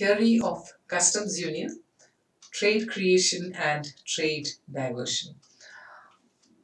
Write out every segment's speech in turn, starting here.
theory of customs union, trade creation and trade diversion.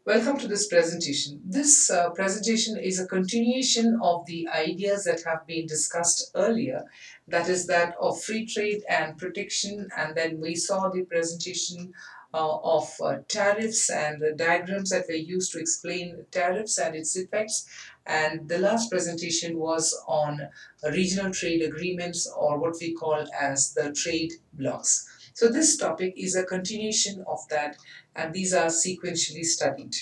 Welcome to this presentation. This uh, presentation is a continuation of the ideas that have been discussed earlier, that is that of free trade and protection and then we saw the presentation uh, of uh, tariffs and the diagrams that were used to explain tariffs and its effects and the last presentation was on regional trade agreements or what we call as the trade blocs. So this topic is a continuation of that and these are sequentially studied.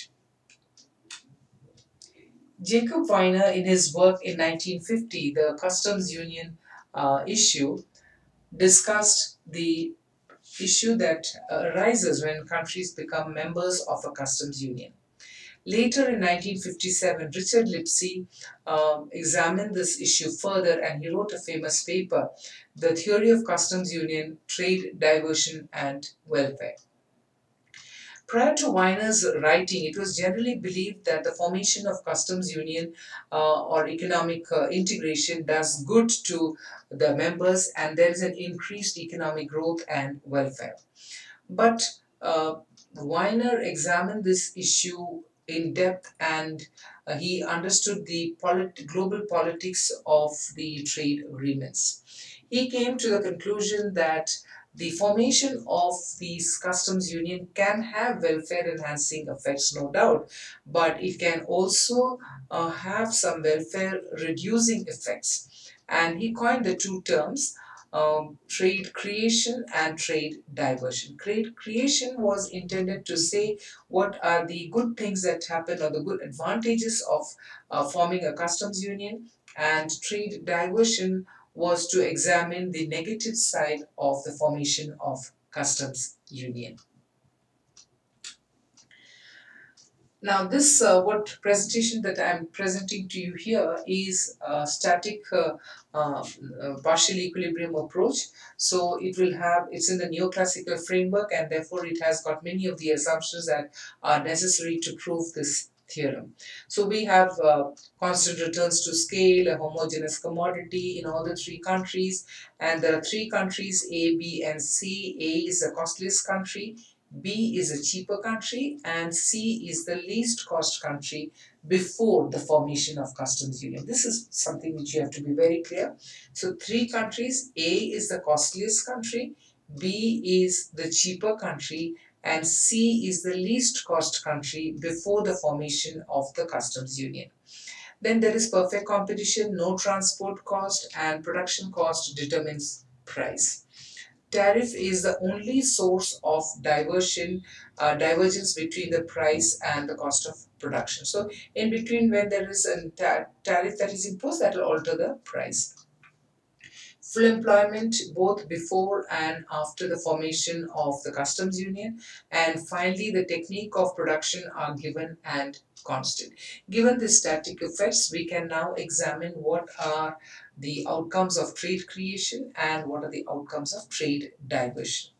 Jacob Viner in his work in 1950, the customs union uh, issue, discussed the issue that arises when countries become members of a customs union. Later in 1957, Richard Lipsey um, examined this issue further and he wrote a famous paper, The Theory of Customs Union, Trade, Diversion and Welfare. Prior to Viner's writing, it was generally believed that the formation of customs union uh, or economic uh, integration does good to the members and there is an increased economic growth and welfare. But uh, Viner examined this issue in depth and uh, he understood the polit global politics of the trade agreements. He came to the conclusion that the formation of these customs union can have welfare enhancing effects no doubt but it can also uh, have some welfare reducing effects and he coined the two terms um, trade creation and trade diversion. Trade creation was intended to say what are the good things that happen or the good advantages of uh, forming a customs union and trade diversion was to examine the negative side of the formation of customs union. Now this uh, what presentation that I am presenting to you here is a static uh, uh, partial equilibrium approach. So it will have, it's in the neoclassical framework and therefore it has got many of the assumptions that are necessary to prove this theorem. So we have uh, constant returns to scale, a homogeneous commodity in all the three countries and there are three countries A, B and C. A is the costliest country, B is a cheaper country and C is the least cost country before the formation of customs union. This is something which you have to be very clear. So three countries, A is the costliest country, B is the cheaper country and C is the least cost country before the formation of the customs union. Then there is perfect competition, no transport cost and production cost determines price. Tariff is the only source of diversion, uh, divergence between the price and the cost of production. So in between when there is a tariff that is imposed that will alter the price full employment both before and after the formation of the customs union and finally the technique of production are given and constant. Given the static effects we can now examine what are the outcomes of trade creation and what are the outcomes of trade diversion.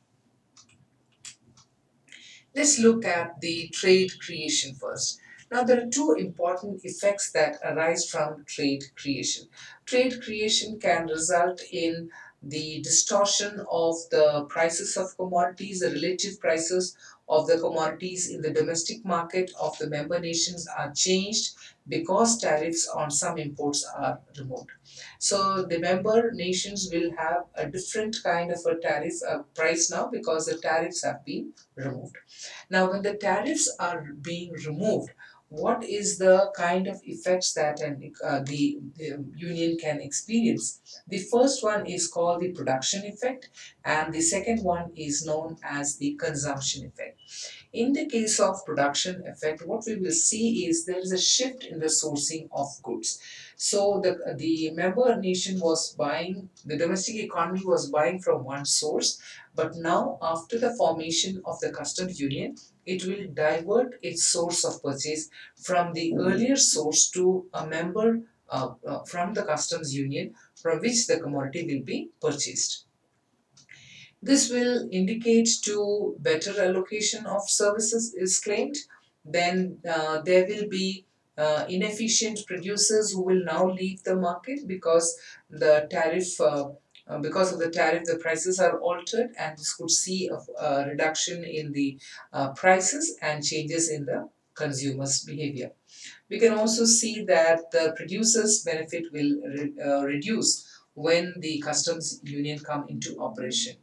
Let's look at the trade creation first. Now there are two important effects that arise from trade creation. Trade creation can result in the distortion of the prices of commodities, the relative prices of the commodities in the domestic market of the member nations are changed because tariffs on some imports are removed. So the member nations will have a different kind of a tariff uh, price now because the tariffs have been removed. Now when the tariffs are being removed, what is the kind of effects that an, uh, the, the, union can experience. The first one is called the production effect and the second one is known as the consumption effect. In the case of production effect, what we will see is there is a shift in the sourcing of goods. So the, the member nation was buying, the domestic economy was buying from one source, but now after the formation of the customs union, it will divert its source of purchase from the earlier source to a member uh, uh, from the customs union from which the commodity will be purchased. This will indicate to better allocation of services is claimed. Then uh, there will be uh, inefficient producers who will now leave the market because the tariff uh, uh, because of the tariff the prices are altered and this could see a, reduction in the uh, prices and changes in the consumers behavior. We can also see that the producers benefit will re, uh, reduce when the customs union come into operation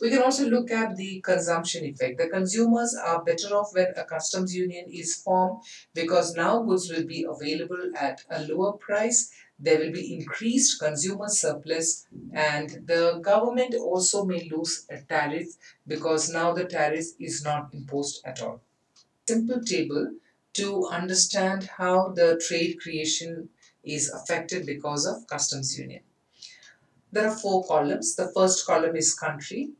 we can also look at the consumption effect. The consumers are better off when a customs union is formed because now goods will be available at a lower price there will be increased consumer surplus and the government also may lose a tariff because now the tariff is not imposed at all. Simple table to understand how the trade creation is affected because of customs union. There are four columns. The first column is country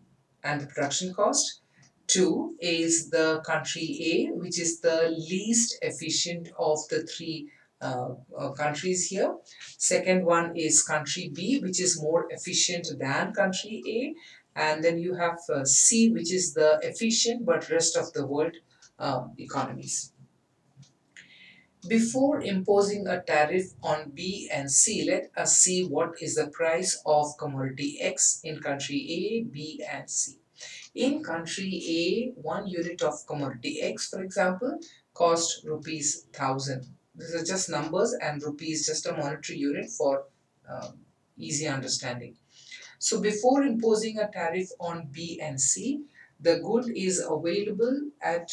and the production cost. Two is the country A, which is the least efficient of the three uh, uh, countries here. Second one is country B, which is more efficient than country A. And then you have uh, C, which is the efficient but rest of the world um, economies. Before imposing a tariff on B and C, let us see what is the price of commodity X in country A, B and C. In country A, one unit of commodity X, for example, cost rupees 1000 these are just numbers and rupees just a monetary unit for um, easy understanding. So before imposing a tariff on B and C, the good is available at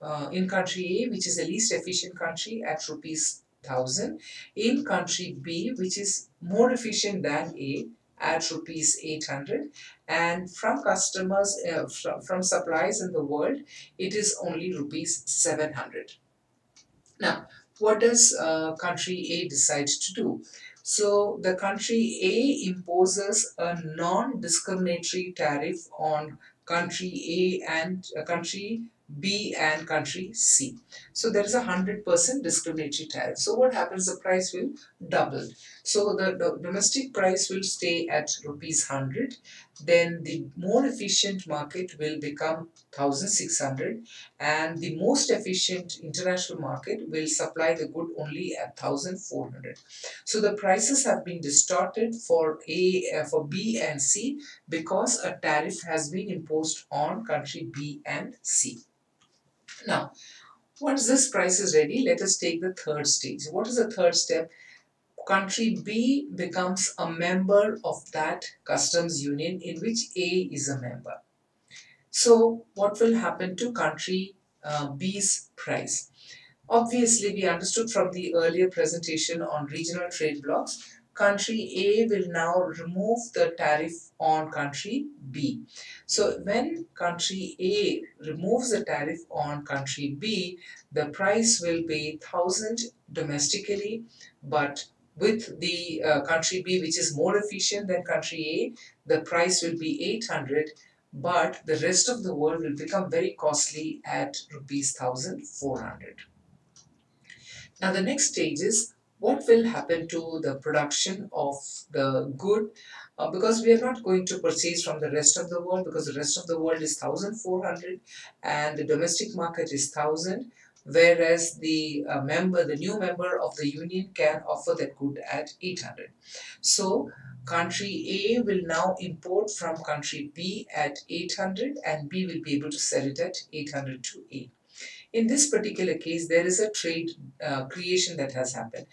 uh, in country A, which is the least efficient country, at rupees 1000. In country B, which is more efficient than A, at rupees 800 and from customers uh, from, from suppliers in the world it is only rupees 700 now what does uh, country A decide to do? So the country A imposes a non-discriminatory tariff on country A and uh, country B and country C. So there is a 100% discriminatory tariff. So what happens? The price will double. So the, the domestic price will stay at rupees 100. Then the more efficient market will become 1600 and the most efficient international market will supply the good only at 1400. So the prices have been distorted for A, uh, for B and C because a tariff has been imposed on country B and C. Now, once this price is ready, let us take the third stage. What is the third step? Country B becomes a member of that customs union in which A is a member. So, what will happen to country uh, B's price? Obviously, we understood from the earlier presentation on regional trade blocs country A will now remove the tariff on country B. So when country A removes the tariff on country B, the price will be 1000 domestically, but with the uh, country B which is more efficient than country A, the price will be 800 but the rest of the world will become very costly at rupees 1400. Now the next stage is what will happen to the production of the good uh, because we are not going to purchase from the rest of the world because the rest of the world is 1400 and the domestic market is 1000 whereas the uh, member the new member of the union can offer that good at 800 so country A will now import from country B at 800 and B will be able to sell it at 800 to A in this particular case, there is a trade uh, creation that has happened.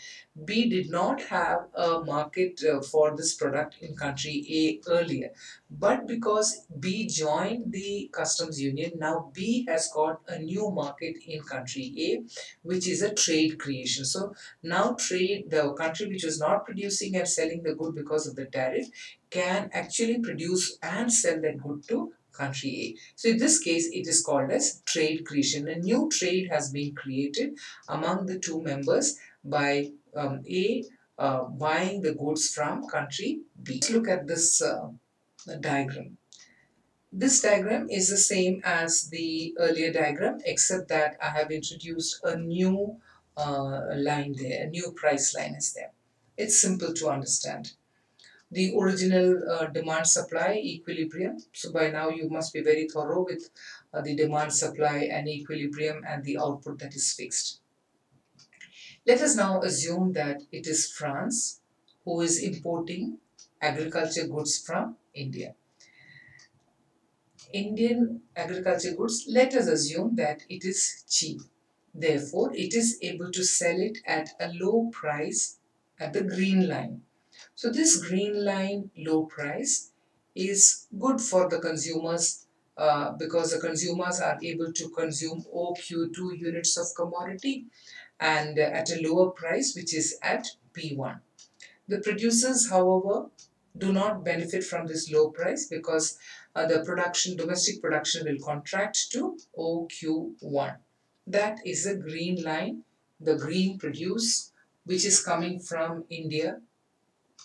B did not have a market uh, for this product in country A earlier. But because B joined the customs union, now B has got a new market in country A, which is a trade creation. So now trade, the country which was not producing and selling the good because of the tariff, can actually produce and sell that good to country A. So in this case, it is called as trade creation. A new trade has been created among the two members by um, A uh, buying the goods from country B. Let's look at this uh, diagram. This diagram is the same as the earlier diagram except that I have introduced a new uh, line there, a new price line is there. It's simple to understand the original uh, demand supply equilibrium. So by now you must be very thorough with uh, the demand supply and equilibrium and the output that is fixed. Let us now assume that it is France who is importing agriculture goods from India. Indian agriculture goods, let us assume that it is cheap. Therefore, it is able to sell it at a low price at the green line. So this green line low price is good for the consumers uh, because the consumers are able to consume OQ2 units of commodity and at a lower price which is at P1. The producers however do not benefit from this low price because uh, the production domestic production will contract to OQ1 that is the green line the green produce which is coming from India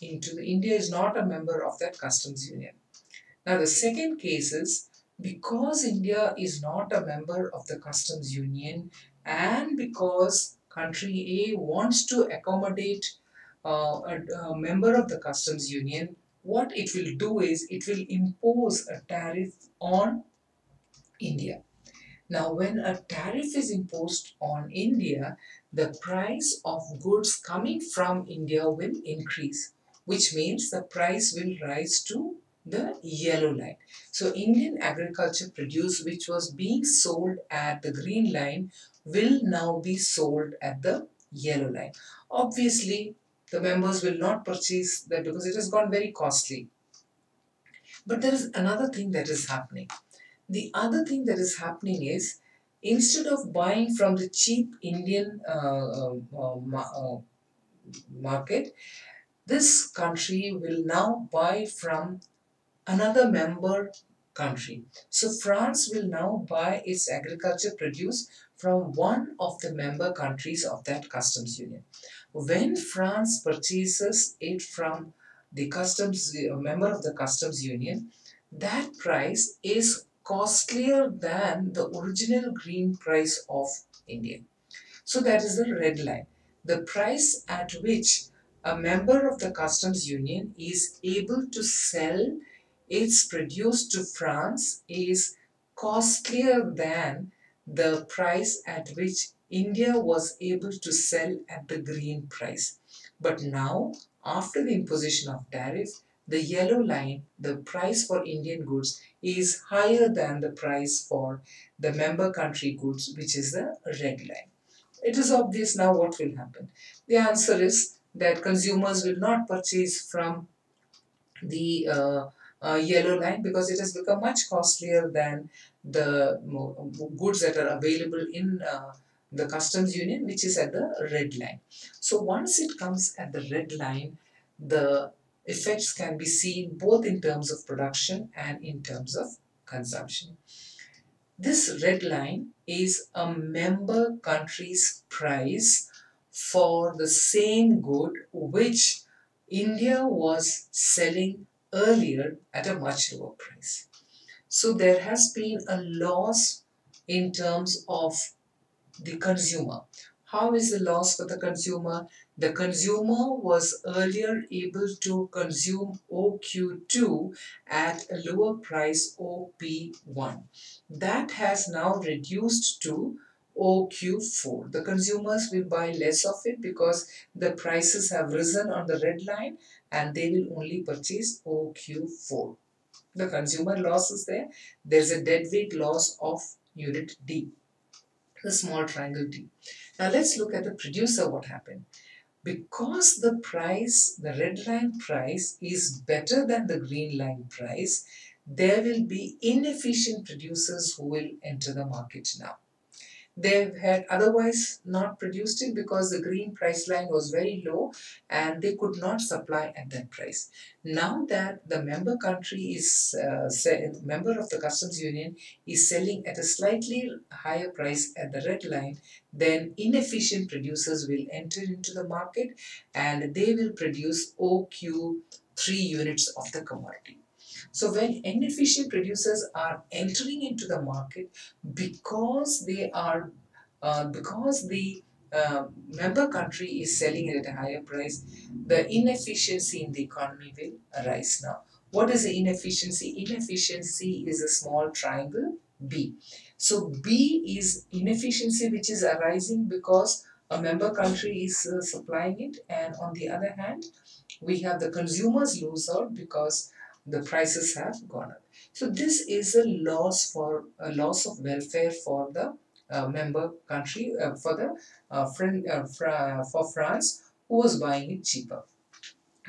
into India is not a member of that customs union. Now the second case is because India is not a member of the customs union and because country A wants to accommodate uh, a, a member of the customs union what it will do is it will impose a tariff on India. Now, when a tariff is imposed on India, the price of goods coming from India will increase, which means the price will rise to the yellow line. So, Indian agriculture produce which was being sold at the green line will now be sold at the yellow line. Obviously, the members will not purchase that because it has gone very costly. But there is another thing that is happening. The other thing that is happening is instead of buying from the cheap Indian uh, uh, uh, market, this country will now buy from another member country. So France will now buy its agriculture produce from one of the member countries of that customs union. When France purchases it from the customs member of the customs union, that price is costlier than the original green price of India. So that is the red line. The price at which a member of the customs union is able to sell its produce to France is costlier than the price at which India was able to sell at the green price. But now, after the imposition of tariff, the yellow line, the price for Indian goods, is higher than the price for the member country goods, which is the red line. It is obvious now what will happen. The answer is that consumers will not purchase from the uh, uh, yellow line because it has become much costlier than the goods that are available in uh, the customs union which is at the red line. So once it comes at the red line, the effects can be seen both in terms of production and in terms of consumption. This red line is a member country's price for the same good which India was selling earlier at a much lower price. So there has been a loss in terms of the consumer. How is the loss for the consumer? The consumer was earlier able to consume OQ2 at a lower price OP1. That has now reduced to OQ4. The consumers will buy less of it because the prices have risen on the red line and they will only purchase OQ4. The consumer loss is there. There's a deadweight loss of unit D the small triangle D. Now let's look at the producer what happened. Because the price, the red line price is better than the green line price, there will be inefficient producers who will enter the market now. They had otherwise not produced it because the green price line was very low and they could not supply at that price. Now that the member country is, uh, member of the customs union is selling at a slightly higher price at the red line, then inefficient producers will enter into the market and they will produce OQ3 units of the commodity. So when inefficient producers are entering into the market because they are uh, because the uh, member country is selling it at a higher price, the inefficiency in the economy will arise now. What is the inefficiency? Inefficiency is a small triangle B. So B is inefficiency which is arising because a member country is uh, supplying it and on the other hand we have the consumers lose out because the prices have gone up. So this is a loss for a loss of welfare for the uh, member country uh, for the uh, friend, uh, fra- for France who was buying it cheaper.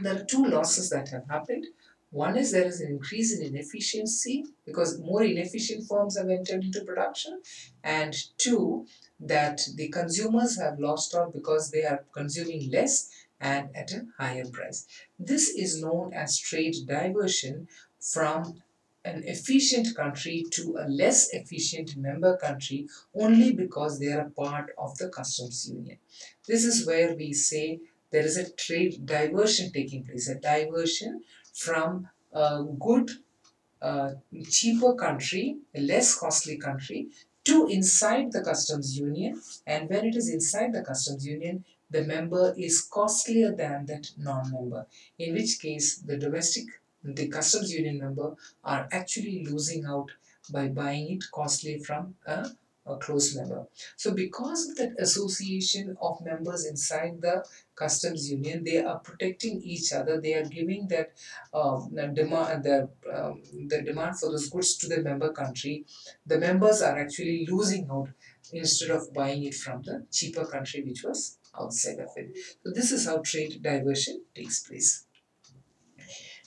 There are two losses that have happened. One is there is an increase in inefficiency because more inefficient firms have entered into production. And two that the consumers have lost out because they are consuming less and at a higher price. This is known as trade diversion from an efficient country to a less efficient member country only because they are a part of the customs union. This is where we say there is a trade diversion taking place, a diversion from a good, uh, cheaper country, a less costly country, to inside the customs union. And when it is inside the customs union, the member is costlier than that non-member. In which case, the domestic, the customs union member are actually losing out by buying it costly from a a close member. So because of that association of members inside the customs union, they are protecting each other. They are giving that um, demand, the, um, the demand for those goods to the member country. The members are actually losing out instead of buying it from the cheaper country which was outside of it. So this is how trade diversion takes place.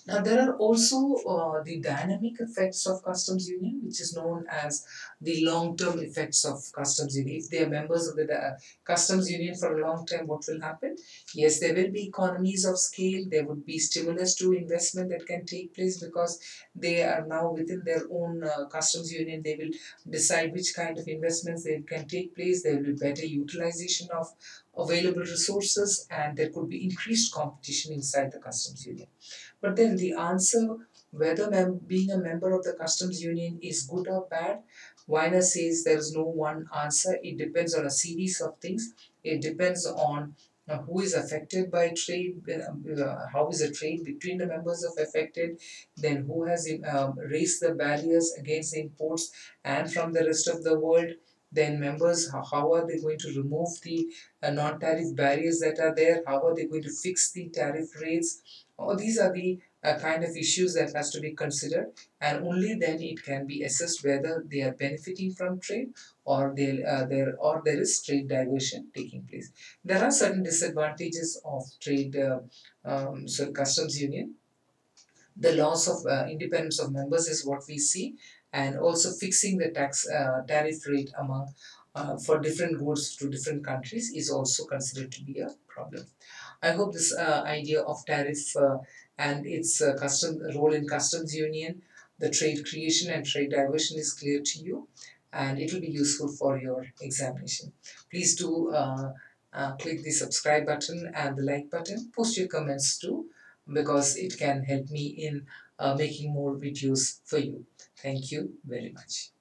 Now there are also uh, the dynamic effects of customs union which is known as the long-term effects of customs union. If they are members of the uh, customs union for a long time, what will happen? Yes, there will be economies of scale. There would be stimulus to investment that can take place because they are now within their own uh, customs union. They will decide which kind of investments they can take place. There will be better utilization of available resources and there could be increased competition inside the customs union. But then the answer whether being a member of the customs union is good or bad, Viner says there is no one answer. It depends on a series of things. It depends on uh, who is affected by trade, uh, how is the trade between the members of affected, then who has um, raised the barriers against imports and from the rest of the world, then members how, how are they going to remove the uh, non-tariff barriers that are there how are they going to fix the tariff rates all these are the uh, kind of issues that has to be considered and only then it can be assessed whether they are benefiting from trade or uh, there or there is trade diversion taking place. There are certain disadvantages of trade uh, um, so customs union. The loss of uh, independence of members is what we see and also fixing the tax uh, tariff rate among uh, for different goods to different countries is also considered to be a problem. I hope this uh, idea of tariff uh, and its uh, custom role in customs union, the trade creation and trade diversion is clear to you and it will be useful for your examination. Please do uh, uh, click the subscribe button and the like button. Post your comments too because it can help me in making more videos for you. Thank you very much.